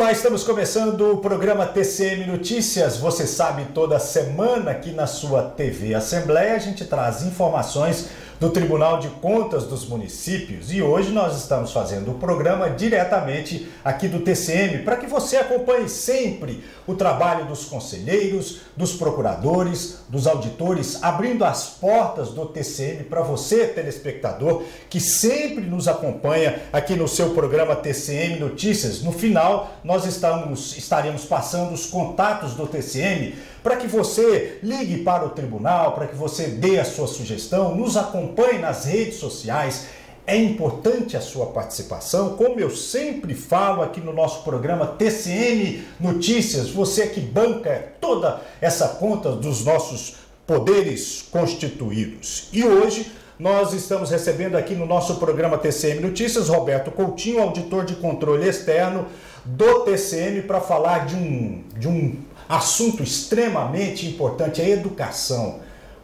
Olá, estamos começando o programa TCM Notícias. Você sabe, toda semana aqui na sua TV Assembleia a gente traz informações do Tribunal de Contas dos Municípios e hoje nós estamos fazendo o programa diretamente aqui do TCM para que você acompanhe sempre o trabalho dos conselheiros, dos procuradores, dos auditores, abrindo as portas do TCM para você, telespectador, que sempre nos acompanha aqui no seu programa TCM Notícias. No final, nós estamos, estaremos passando os contatos do TCM para que você ligue para o tribunal, para que você dê a sua sugestão, nos acompanhe nas redes sociais. É importante a sua participação, como eu sempre falo aqui no nosso programa TCM Notícias, você que banca toda essa conta dos nossos poderes constituídos. E hoje nós estamos recebendo aqui no nosso programa TCM Notícias Roberto Coutinho, auditor de controle externo do TCM, para falar de um, de um assunto extremamente importante, a educação.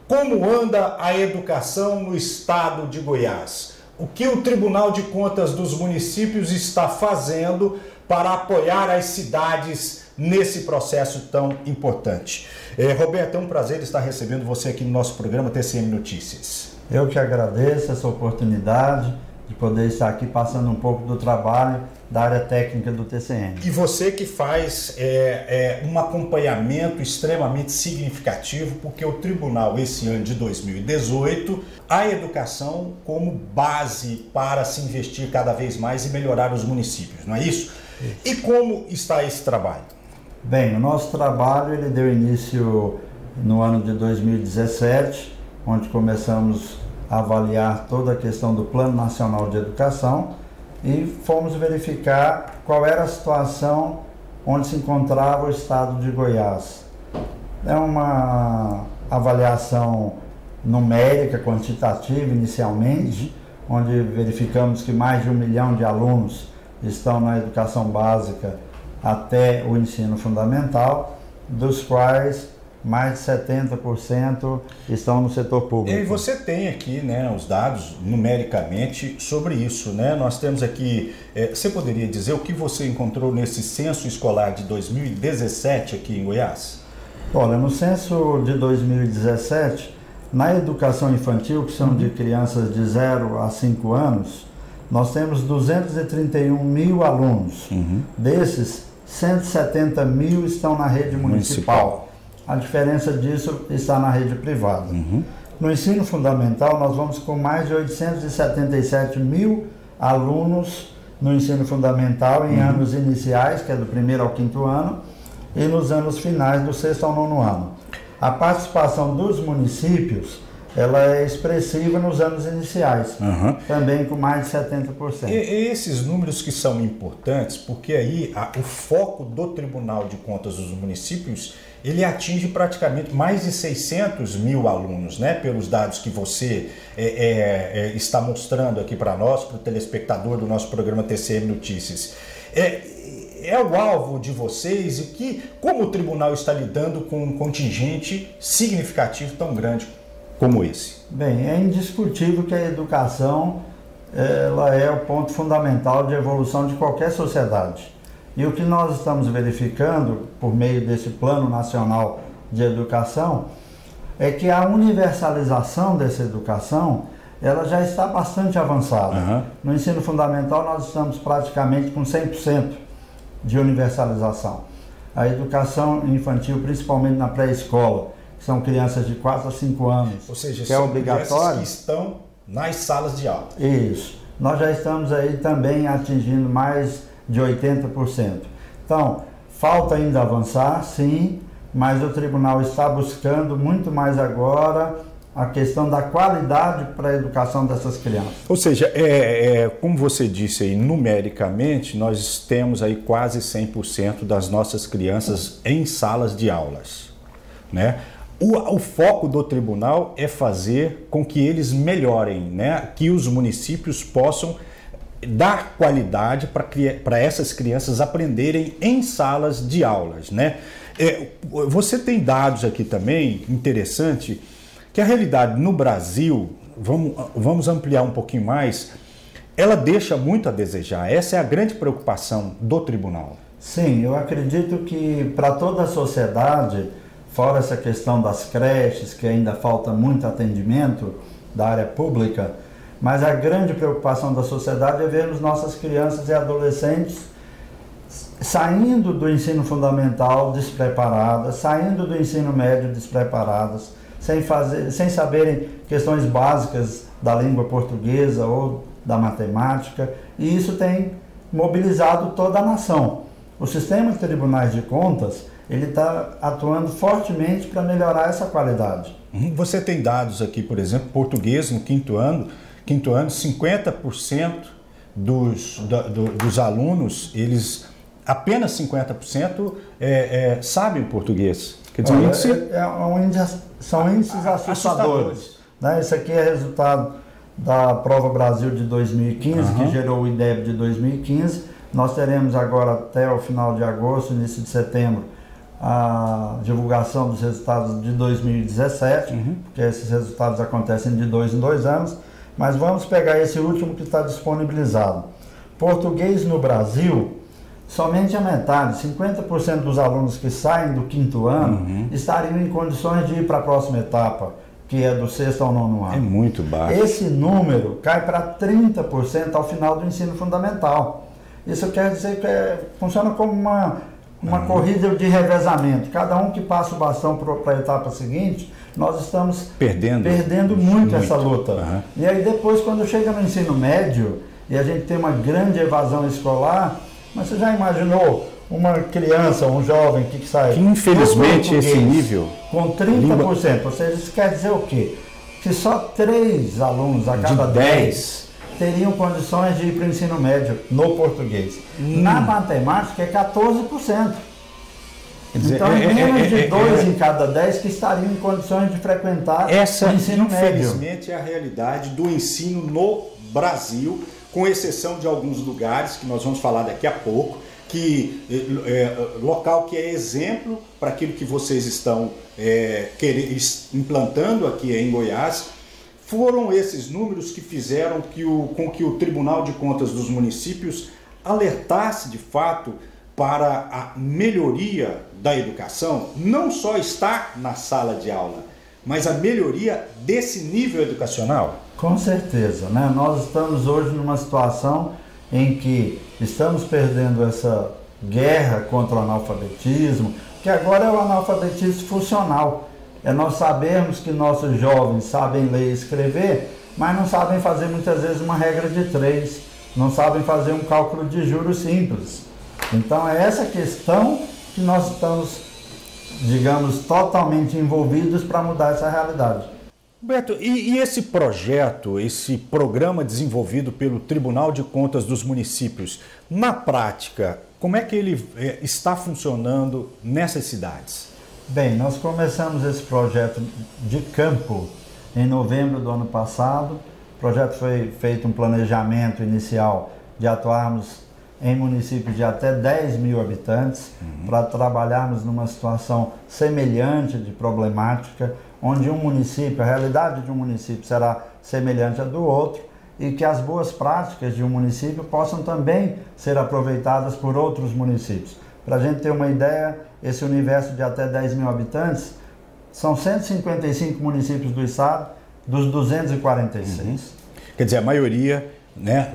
Como anda a educação no estado de Goiás? O que o Tribunal de Contas dos Municípios está fazendo para apoiar as cidades nesse processo tão importante? É, Roberto, é um prazer estar recebendo você aqui no nosso programa TCM Notícias. Eu que agradeço essa oportunidade de poder estar aqui passando um pouco do trabalho da área técnica do TCM. E você que faz é, é, um acompanhamento extremamente significativo, porque o tribunal, esse ano de 2018, a educação como base para se investir cada vez mais e melhorar os municípios, não é isso? isso. E como está esse trabalho? Bem, o nosso trabalho ele deu início no ano de 2017, onde começamos a avaliar toda a questão do Plano Nacional de Educação e fomos verificar qual era a situação onde se encontrava o estado de Goiás. É uma avaliação numérica, quantitativa inicialmente, onde verificamos que mais de um milhão de alunos estão na educação básica até o ensino fundamental, dos quais mais de 70% estão no setor público. E você tem aqui né, os dados numericamente sobre isso. Né? Nós temos aqui, é, você poderia dizer o que você encontrou nesse censo escolar de 2017 aqui em Goiás? Olha, no censo de 2017, na educação infantil, que são de crianças de 0 a 5 anos, nós temos 231 mil alunos. Uhum. Desses, 170 mil estão na rede municipal. municipal. A diferença disso está na rede privada. Uhum. No ensino fundamental, nós vamos com mais de 877 mil alunos no ensino fundamental em uhum. anos iniciais, que é do primeiro ao quinto ano, e nos anos finais, do sexto ao nono ano. A participação dos municípios ela é expressiva nos anos iniciais, uhum. também com mais de 70%. E, esses números que são importantes, porque aí a, o foco do Tribunal de Contas dos Municípios ele atinge praticamente mais de 600 mil alunos, né? Pelos dados que você é, é, é, está mostrando aqui para nós, para o telespectador do nosso programa TCM Notícias. É, é o alvo de vocês e que como o tribunal está lidando com um contingente significativo tão grande como esse? Bem, é indiscutível que a educação ela é o ponto fundamental de evolução de qualquer sociedade. E o que nós estamos verificando por meio desse Plano Nacional de Educação é que a universalização dessa educação ela já está bastante avançada. Uhum. No ensino fundamental nós estamos praticamente com 100% de universalização. A educação infantil, principalmente na pré-escola, são crianças de 4 a 5 anos, Ou seja, que é obrigatório. que estão nas salas de aula. Isso. Nós já estamos aí também atingindo mais de 80%. Então, falta ainda avançar, sim, mas o tribunal está buscando muito mais agora a questão da qualidade para a educação dessas crianças. Ou seja, é, é, como você disse aí, numericamente, nós temos aí quase 100% das nossas crianças em salas de aulas, né? O, o, foco do tribunal é fazer com que eles melhorem, né? que os municípios possam dar qualidade para essas crianças aprenderem em salas de aulas. Né? É, você tem dados aqui também interessante que a realidade no Brasil, vamos, vamos ampliar um pouquinho mais, ela deixa muito a desejar. Essa é a grande preocupação do tribunal. Sim, eu acredito que para toda a sociedade, fora essa questão das creches, que ainda falta muito atendimento da área pública, mas a grande preocupação da sociedade é vermos nossas crianças e adolescentes saindo do ensino fundamental despreparadas, saindo do ensino médio despreparadas, sem, fazer, sem saberem questões básicas da língua portuguesa ou da matemática, e isso tem mobilizado toda a nação. O sistema de tribunais de contas ele está atuando fortemente para melhorar essa qualidade. Uhum. Você tem dados aqui, por exemplo, português no quinto ano, quinto ano, 50% dos, do, dos alunos, eles apenas 50% é, é, sabem português. Quer dizer, Olha, índice... é, é um índice, são índices assustadores. assustadores. Né? Isso aqui é resultado da Prova Brasil de 2015, uhum. que gerou o IDEB de 2015. Nós teremos agora até o final de agosto, início de setembro, a divulgação dos resultados de 2017, uhum. porque esses resultados acontecem de dois em dois anos. Mas vamos pegar esse último que está disponibilizado. Português no Brasil, somente a metade, 50% dos alunos que saem do quinto ano, uhum. estariam em condições de ir para a próxima etapa que é do sexto ao nono ano. É muito baixo. Esse número cai para 30% ao final do ensino fundamental. Isso quer dizer que é, funciona como uma, uma uhum. corrida de revezamento. Cada um que passa o bastão para a etapa seguinte, nós estamos perdendo, perdendo muito, muito. essa luta. Uhum. E aí depois, quando chega no ensino médio, e a gente tem uma grande evasão escolar, mas você já imaginou uma criança, um jovem que sai. Que infelizmente esse nível. Com 30%. Língua... Ou seja, isso quer dizer o quê? Que só três alunos a cada 10 teriam condições de ir para o ensino médio no português. Hum. Na matemática é 14%. Dizer, então, é, é menos é, de é, dois é, em cada dez que estariam em condições de frequentar essa, o ensino médio. Infelizmente, é a realidade do ensino no Brasil, com exceção de alguns lugares que nós vamos falar daqui a pouco que é, é, local que é exemplo para aquilo que vocês estão é, querer, implantando aqui em Goiás, foram esses números que fizeram que o, com que o Tribunal de Contas dos Municípios alertasse de fato para a melhoria da educação, não só está na sala de aula, mas a melhoria desse nível educacional? Com certeza, né? Nós estamos hoje numa situação em que estamos perdendo essa guerra contra o analfabetismo, que agora é o analfabetismo funcional. É nós sabermos que nossos jovens sabem ler e escrever, mas não sabem fazer muitas vezes uma regra de três, não sabem fazer um cálculo de juros simples. Então é essa questão que nós estamos, digamos, totalmente envolvidos para mudar essa realidade. Beto, e, e, esse projeto, esse programa desenvolvido pelo Tribunal de Contas dos Municípios, na prática, como é que ele é, está funcionando nessas cidades? Bem, nós começamos esse projeto de campo em novembro do ano passado. O projeto foi feito um planejamento inicial de atuarmos em municípios de até 10 mil habitantes, uhum. para trabalharmos numa situação semelhante de problemática onde um município, a realidade de um município será semelhante à do outro e que as boas práticas de um município possam também ser aproveitadas por outros municípios. Para a gente ter uma ideia, esse universo de até 10 mil habitantes são 155 municípios do estado, dos 246. Uhum. Quer dizer, a maioria, né,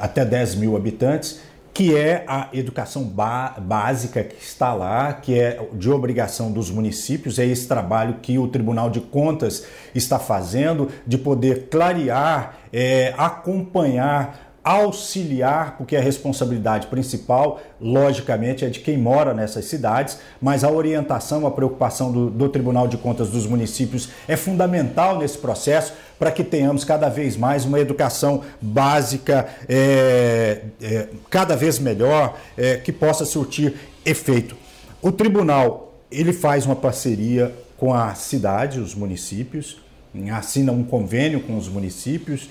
até 10 mil habitantes, que é a educação básica que está lá, que é de obrigação dos municípios, é esse trabalho que o Tribunal de Contas está fazendo, de poder clarear, é, acompanhar auxiliar, porque a responsabilidade principal, logicamente, é de quem mora nessas cidades, mas a orientação, a preocupação do, do Tribunal de Contas dos municípios é fundamental nesse processo para que tenhamos cada vez mais uma educação básica é, é, cada vez melhor, é, que possa surtir efeito. O tribunal ele faz uma parceria com a cidade, os municípios, assina um convênio com os municípios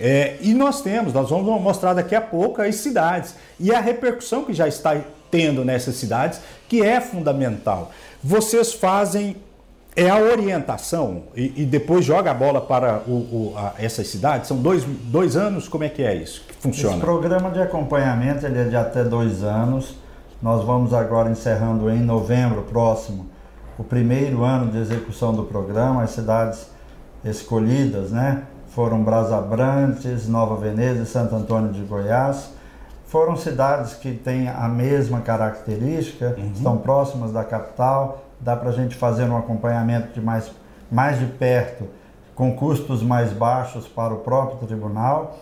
é, e nós temos, nós vamos mostrar daqui a pouco as cidades e a repercussão que já está tendo nessas cidades, que é fundamental. Vocês fazem é a orientação e, e depois joga a bola para o, o, a, essas cidades? São dois, dois anos? Como é que é isso? Que funciona? Esse programa de acompanhamento ele é de até dois anos. Nós vamos agora encerrando em novembro próximo o primeiro ano de execução do programa. As cidades escolhidas né, foram Brasabrantes, Nova Veneza e Santo Antônio de Goiás. Foram cidades que têm a mesma característica, uhum. estão próximas da capital, dá para a gente fazer um acompanhamento de mais, mais de perto, com custos mais baixos para o próprio tribunal.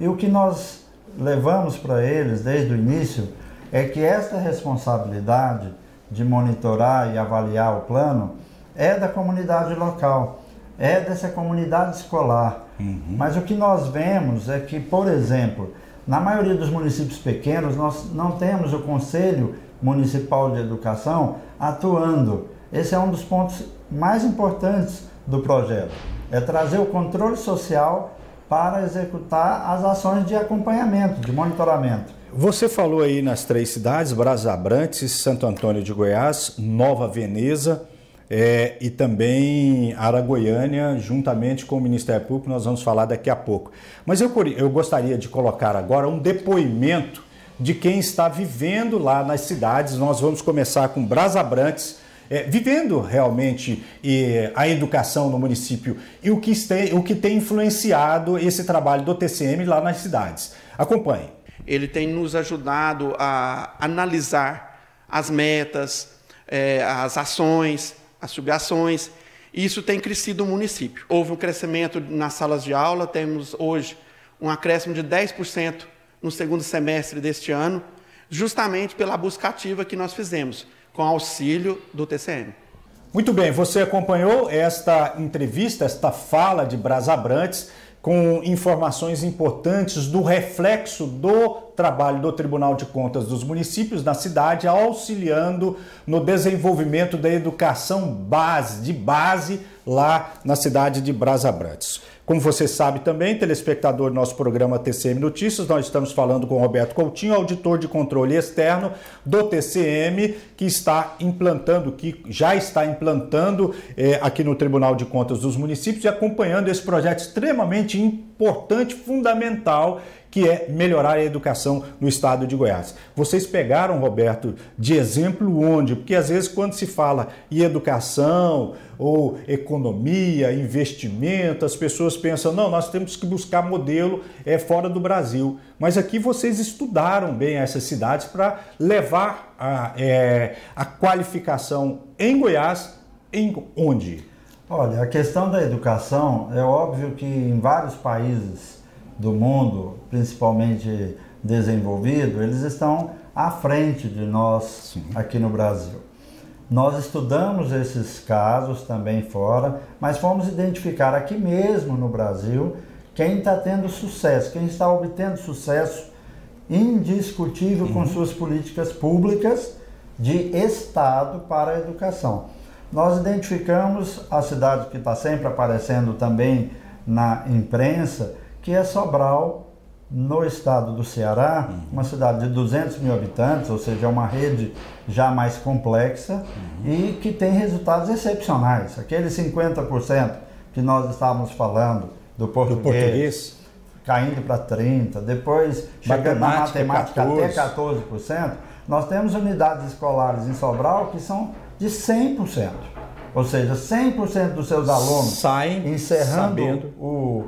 E o que nós levamos para eles desde o início é que esta responsabilidade de monitorar e avaliar o plano é da comunidade local, é dessa comunidade escolar. Uhum. Mas o que nós vemos é que, por exemplo, na maioria dos municípios pequenos, nós não temos o Conselho Municipal de Educação atuando. Esse é um dos pontos mais importantes do projeto. É trazer o controle social para executar as ações de acompanhamento, de monitoramento. Você falou aí nas três cidades, Brasabrantes, Santo Antônio de Goiás, Nova Veneza é, e também Aragoiânia, juntamente com o Ministério Público, nós vamos falar daqui a pouco. Mas eu, eu gostaria de colocar agora um depoimento de quem está vivendo lá nas cidades. Nós vamos começar com Brasabrantes, é, vivendo realmente e, a educação no município e o que, tem, o que tem influenciado esse trabalho do TCM lá nas cidades. Acompanhe. Ele tem nos ajudado a analisar as metas, é, as ações, as subações. Isso tem crescido o município. Houve um crescimento nas salas de aula, temos hoje um acréscimo de 10% no segundo semestre deste ano, justamente pela busca ativa que nós fizemos, com auxílio do TCM. Muito bem, você acompanhou esta entrevista, esta fala de Brasabrantes com informações importantes do reflexo do trabalho do Tribunal de Contas dos municípios na cidade, auxiliando no desenvolvimento da educação base, de base lá na cidade de Brasabrantes. Como você sabe também, telespectador do nosso programa TCM Notícias, nós estamos falando com Roberto Coutinho, auditor de controle externo do TCM, que está implantando, que já está implantando é, aqui no Tribunal de Contas dos Municípios e acompanhando esse projeto extremamente importante, fundamental, que é melhorar a educação no estado de Goiás. Vocês pegaram, Roberto, de exemplo onde? Porque às vezes quando se fala em educação ou economia, investimento, as pessoas pensam, não, nós temos que buscar modelo é, fora do Brasil. Mas aqui vocês estudaram bem essas cidades para levar a, é, a qualificação em Goiás, em onde? Olha, a questão da educação é óbvio que em vários países do mundo, principalmente desenvolvido, eles estão à frente de nós Sim. aqui no Brasil. Nós estudamos esses casos também fora, mas fomos identificar aqui mesmo no Brasil quem está tendo sucesso, quem está obtendo sucesso indiscutível uhum. com suas políticas públicas de Estado para a educação. Nós identificamos a cidade que está sempre aparecendo também na imprensa, que é Sobral, no estado do Ceará, uhum. uma cidade de 200 mil habitantes, ou seja, é uma rede já mais complexa uhum. e que tem resultados excepcionais. Aqueles 50% que nós estávamos falando do português, do português. caindo para 30%, depois chegando na matemática 14. até 14%, nós temos unidades escolares em Sobral que são de 100%. Ou seja, 100% dos seus alunos saem encerrando sabendo. o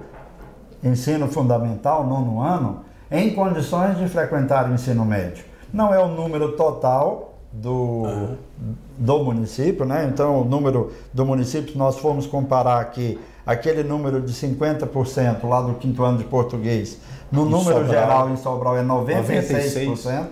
ensino fundamental, nono ano, em condições de frequentar o ensino médio. Não é o número total do, uhum. do município, né? Então, o número do município, se nós formos comparar aqui aquele número de 50% lá do quinto ano de português, no em número Sobral, geral em Sobral é 96%, 96%.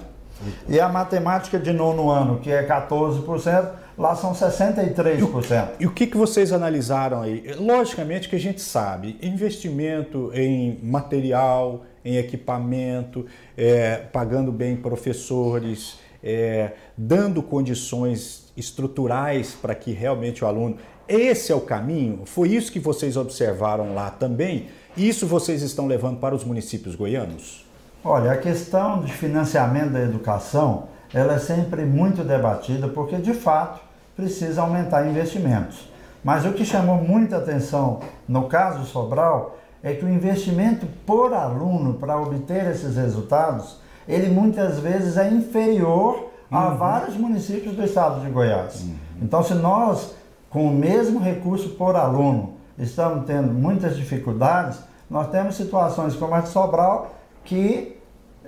E a matemática de nono ano, que é 14%, lá são 63%. E o, e o que, que vocês analisaram aí? Logicamente que a gente sabe, investimento em material, em equipamento, é, pagando bem professores, é, dando condições estruturais para que realmente o aluno. Esse é o caminho? Foi isso que vocês observaram lá também? Isso vocês estão levando para os municípios goianos? Olha, a questão de financiamento da educação ela é sempre muito debatida porque, de fato, precisa aumentar investimentos. Mas o que chamou muita atenção no caso Sobral é que o investimento por aluno para obter esses resultados, ele muitas vezes é inferior a uhum. vários municípios do estado de Goiás. Uhum. Então, se nós, com o mesmo recurso por aluno, estamos tendo muitas dificuldades, nós temos situações como a de Sobral que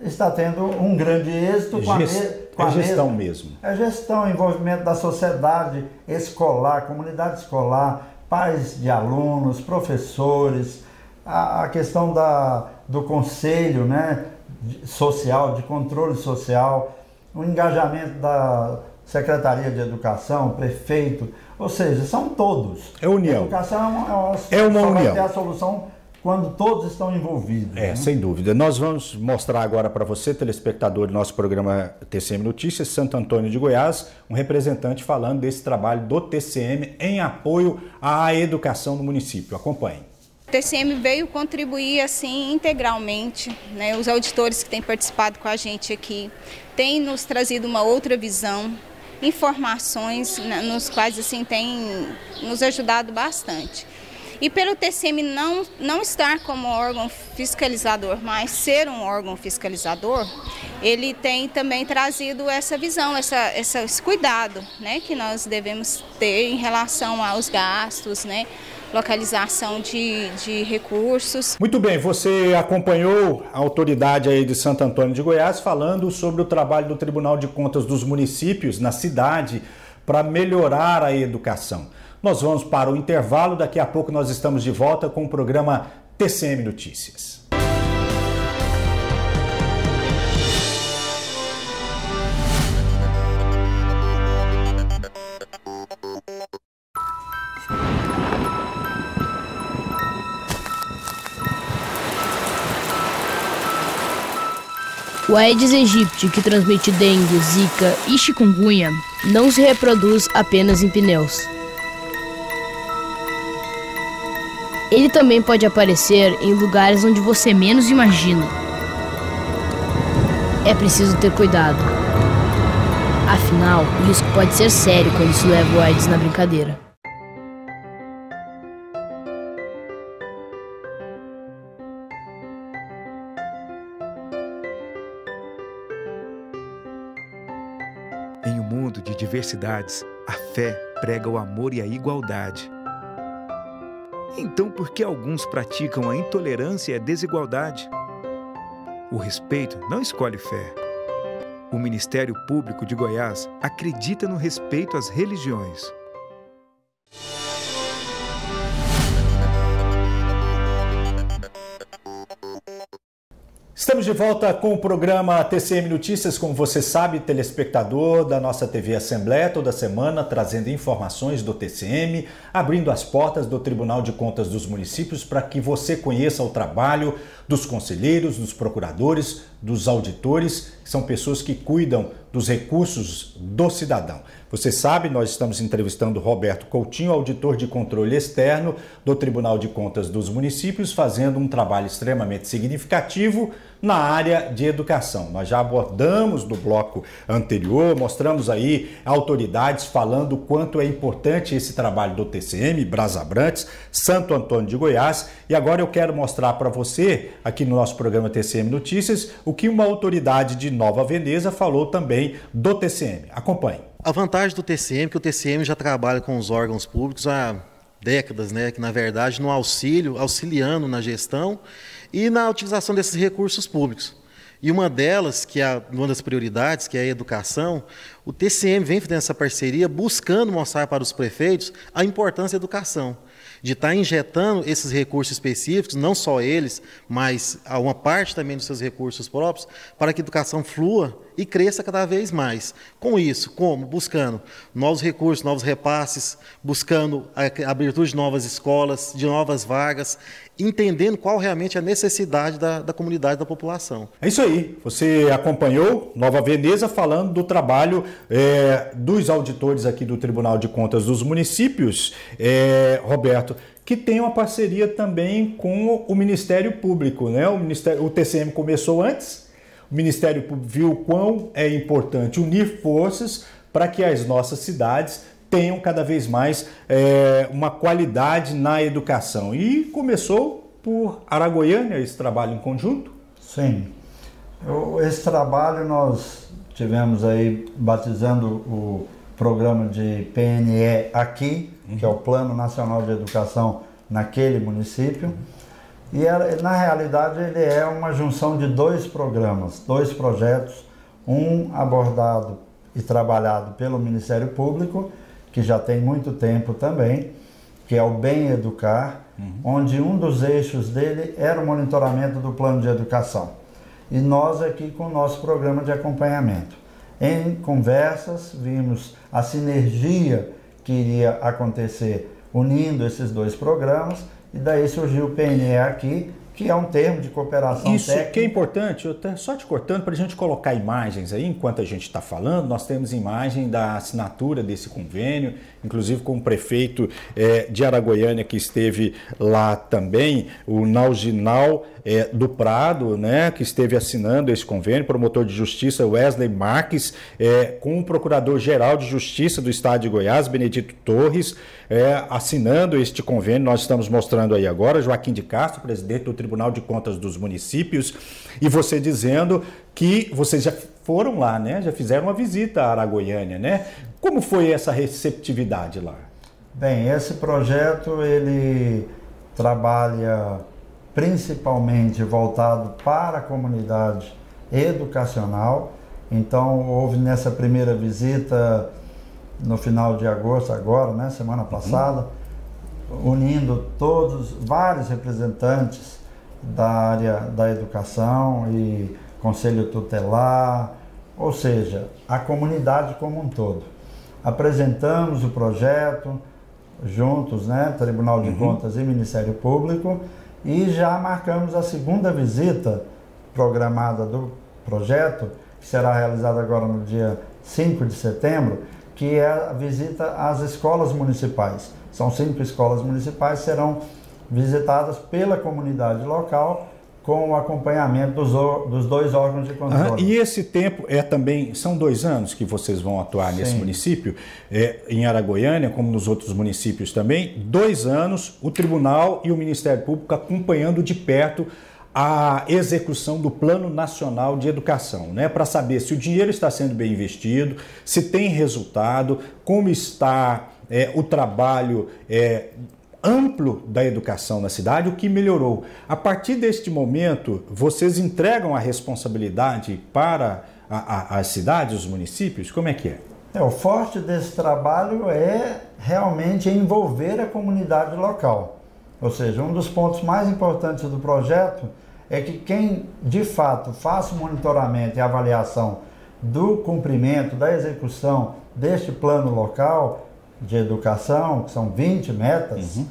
está tendo um grande êxito com a, me, com a é gestão mesmo. É gestão, envolvimento da sociedade escolar, comunidade escolar, pais de alunos, professores, a, a questão da, do conselho né, social, de controle social, o engajamento da Secretaria de Educação, prefeito, ou seja, são todos. É união. A educação é uma, é uma, é uma união. Vai ter a solução quando todos estão envolvidos. É, né? sem dúvida. Nós vamos mostrar agora para você, telespectador do nosso programa TCM Notícias, Santo Antônio de Goiás, um representante falando desse trabalho do TCM em apoio à educação no município. Acompanhe. O TCM veio contribuir assim integralmente, né? Os auditores que têm participado com a gente aqui têm nos trazido uma outra visão, informações né, nos quais assim têm nos ajudado bastante. E pelo TCM não, não estar como órgão fiscalizador, mas ser um órgão fiscalizador, ele tem também trazido essa visão, essa, essa, esse cuidado né, que nós devemos ter em relação aos gastos, né, localização de, de recursos. Muito bem, você acompanhou a autoridade aí de Santo Antônio de Goiás falando sobre o trabalho do Tribunal de Contas dos municípios na cidade para melhorar a educação. Nós vamos para o intervalo, daqui a pouco nós estamos de volta com o programa TCM Notícias. O Aedes aegypti, que transmite dengue, zika e chikungunya, não se reproduz apenas em pneus. Ele também pode aparecer em lugares onde você menos imagina. É preciso ter cuidado. Afinal, o risco pode ser sério quando se leva o AIDS na brincadeira. Em um mundo de diversidades, a fé prega o amor e a igualdade. Então, por que alguns praticam a intolerância e a desigualdade? O respeito não escolhe fé. O Ministério Público de Goiás acredita no respeito às religiões. Estamos de volta com o programa TCM Notícias, como você sabe, telespectador da nossa TV Assembleia, toda semana trazendo informações do TCM, abrindo as portas do Tribunal de Contas dos Municípios para que você conheça o trabalho dos conselheiros, dos procuradores, dos auditores, que são pessoas que cuidam dos recursos do cidadão. Você sabe, nós estamos entrevistando Roberto Coutinho, auditor de controle externo do Tribunal de Contas dos Municípios, fazendo um trabalho extremamente significativo na área de educação. Nós já abordamos no bloco anterior, mostramos aí autoridades falando quanto é importante esse trabalho do TCM, Brasabrantes, Santo Antônio de Goiás, e agora eu quero mostrar para você, aqui no nosso programa TCM Notícias, o que uma autoridade de Nova Veneza falou também do TCM. Acompanhe. A vantagem do TCM é que o TCM já trabalha com os órgãos públicos há décadas, né, que na verdade no auxílio, auxiliando na gestão e na utilização desses recursos públicos. E uma delas, que é uma das prioridades, que é a educação, o TCM vem fazendo essa parceria buscando mostrar para os prefeitos a importância da educação de estar tá injetando esses recursos específicos, não só eles, mas uma parte também dos seus recursos próprios, para que a educação flua e cresça cada vez mais. Com isso, como? Buscando novos recursos, novos repasses, buscando a abertura de novas escolas, de novas vagas, entendendo qual realmente é a necessidade da, da comunidade, da população. É isso aí. Você acompanhou Nova Veneza falando do trabalho é, dos auditores aqui do Tribunal de Contas dos Municípios, é, Roberto que tem uma parceria também com o Ministério Público, né? O, Ministério, o TCM começou antes, o Ministério Público viu quão é importante unir forças para que as nossas cidades tenham cada vez mais é, uma qualidade na educação. E começou por Aragoiânia esse trabalho em conjunto? Sim. Esse trabalho nós tivemos aí batizando o programa de PNE aqui, uhum. que é o Plano Nacional de Educação naquele município. Uhum. E na realidade ele é uma junção de dois programas, dois projetos, um abordado e trabalhado pelo Ministério Público, que já tem muito tempo também, que é o Bem Educar, uhum. onde um dos eixos dele era o monitoramento do plano de educação. E nós aqui com o nosso programa de acompanhamento. Em conversas, vimos a sinergia que iria acontecer unindo esses dois programas, e daí surgiu o PNE aqui, que é um termo de cooperação Isso técnica. que é importante, eu só te cortando para a gente colocar imagens aí, enquanto a gente está falando, nós temos imagem da assinatura desse convênio, inclusive com o prefeito é, de Araguaiânia que esteve lá também, o Nauginal é, do Prado, né, que esteve assinando esse convênio, promotor de justiça Wesley Marques, é, com o procurador-geral de justiça do estado de Goiás, Benedito Torres, é, assinando este convênio. Nós estamos mostrando aí agora, Joaquim de Castro, presidente do Tribunal de Contas dos Municípios, e você dizendo que vocês já foram lá, né? Já fizeram uma visita à Aragoiânia, né? Como foi essa receptividade lá? Bem, esse projeto ele trabalha principalmente voltado para a comunidade educacional. Então, houve nessa primeira visita no final de agosto, agora, né, semana passada, unindo todos, vários representantes da área da educação e conselho tutelar, ou seja, a comunidade como um todo. Apresentamos o projeto juntos, né, Tribunal de uhum. Contas e Ministério Público, e já marcamos a segunda visita programada do projeto, que será realizada agora no dia 5 de setembro, que é a visita às escolas municipais. São cinco escolas municipais serão visitadas pela comunidade local com o acompanhamento dos, dos dois órgãos de controle. e esse tempo é também, são dois anos que vocês vão atuar Sim. nesse município, é, em Aragoiânia, como nos outros municípios também, dois anos, o Tribunal e o Ministério Público acompanhando de perto a execução do Plano Nacional de Educação, né, para saber se o dinheiro está sendo bem investido, se tem resultado, como está é, o trabalho é, amplo da educação na cidade, o que melhorou. A partir deste momento, vocês entregam a responsabilidade para a, a, as cidades, os municípios? Como é que é? é? O forte desse trabalho é realmente envolver a comunidade local. Ou seja, um dos pontos mais importantes do projeto é que quem de fato faça o monitoramento e avaliação do cumprimento, da execução deste plano local de educação, que são 20 metas, uhum.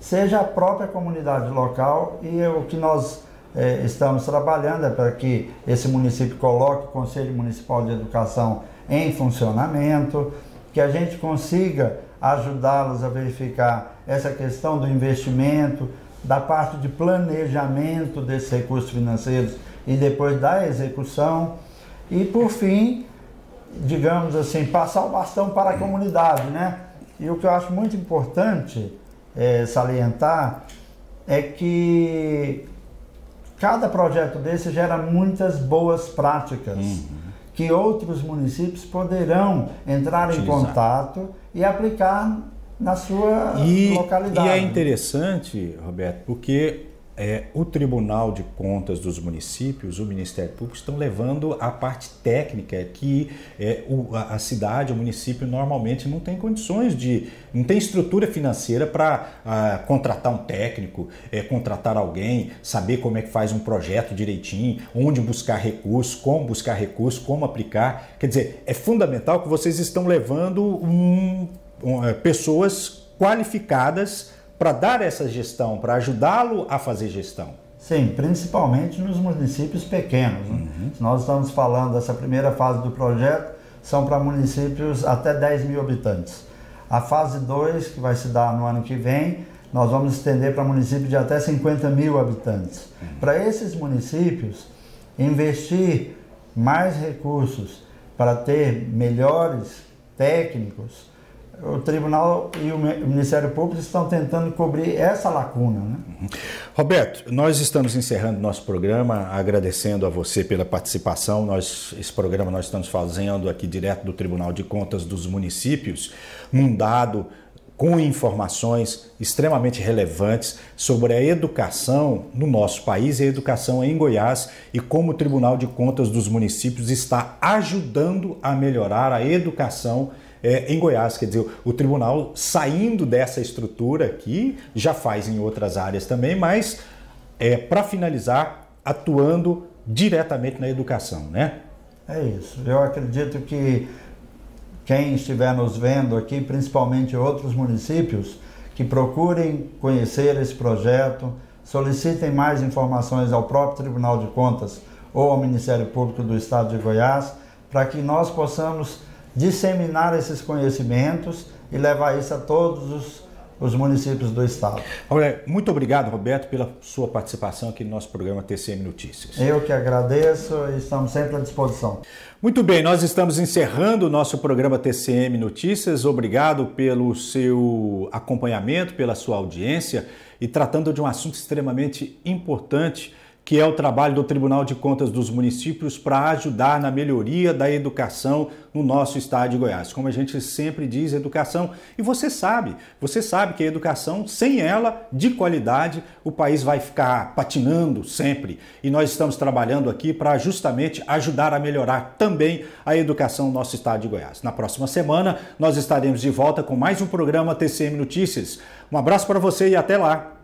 seja a própria comunidade local e o que nós eh, estamos trabalhando é para que esse município coloque o Conselho Municipal de Educação em funcionamento, que a gente consiga ajudá-los a verificar essa questão do investimento, da parte de planejamento desses recursos financeiros e depois da execução. E por fim, digamos assim, passar o bastão para a comunidade, né? E o que eu acho muito importante é, salientar é que cada projeto desse gera muitas boas práticas uhum. que outros municípios poderão entrar Utilizar. em contato e aplicar na sua e, localidade. E é interessante, Roberto, porque é, o Tribunal de Contas dos municípios, o Ministério Público, estão levando a parte técnica que é, o, a, cidade, o município normalmente não tem condições de, não tem estrutura financeira para contratar um técnico, é, contratar alguém, saber como é que faz um projeto direitinho, onde buscar recursos, como buscar recursos, como aplicar. Quer dizer, é fundamental que vocês estão levando um é, pessoas qualificadas para dar essa gestão, para ajudá-lo a fazer gestão. Sim, principalmente nos municípios pequenos. Né? Uhum. Nós estamos falando dessa primeira fase do projeto, são para municípios até 10 mil habitantes. A fase 2, que vai se dar no ano que vem, nós vamos estender para municípios de até 50 mil habitantes. Uhum. Para esses municípios, investir mais recursos para ter melhores técnicos, o tribunal e o Ministério Público estão tentando cobrir essa lacuna. Né? Roberto, nós estamos encerrando nosso programa, agradecendo a você pela participação. Nós, esse programa nós estamos fazendo aqui direto do Tribunal de Contas dos Municípios, num dado com informações extremamente relevantes sobre a educação no nosso país e a educação em Goiás e como o Tribunal de Contas dos Municípios está ajudando a melhorar a educação é, em Goiás. Quer dizer, o tribunal saindo dessa estrutura que já faz em outras áreas também, mas é, para finalizar, atuando diretamente na educação, né? É isso. Eu acredito que quem estiver nos vendo aqui, principalmente outros municípios, que procurem conhecer esse projeto, solicitem mais informações ao próprio Tribunal de Contas ou ao Ministério Público do Estado de Goiás, para que nós possamos disseminar esses conhecimentos e levar isso a todos os, os municípios do estado. Muito obrigado, Roberto, pela sua participação aqui no nosso programa TCM Notícias. Eu que agradeço e estamos sempre à disposição. Muito bem, nós estamos encerrando o nosso programa TCM Notícias. Obrigado pelo seu acompanhamento, pela sua audiência e tratando de um assunto extremamente importante que é o trabalho do Tribunal de Contas dos Municípios para ajudar na melhoria da educação no nosso estado de Goiás. Como a gente sempre diz, educação, e você sabe, você sabe que a educação, sem ela, de qualidade, o país vai ficar patinando sempre. E nós estamos trabalhando aqui para justamente ajudar a melhorar também a educação no nosso estado de Goiás. Na próxima semana, nós estaremos de volta com mais um programa TCM Notícias. Um abraço para você e até lá!